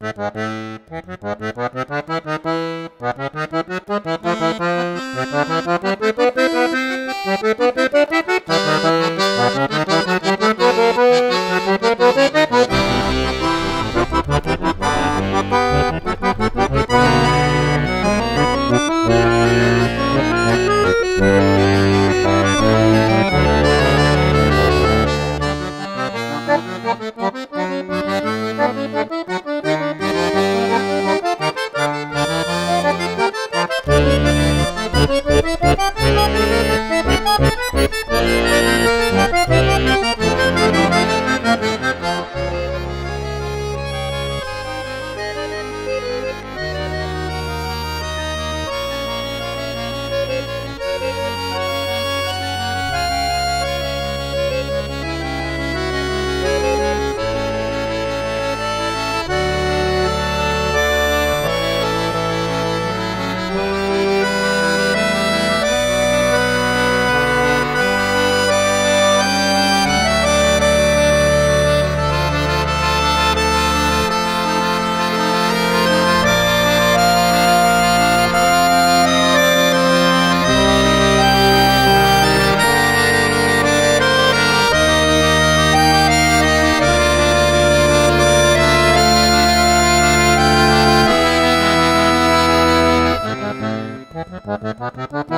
Yeah. Ha ha ha ha ha ha!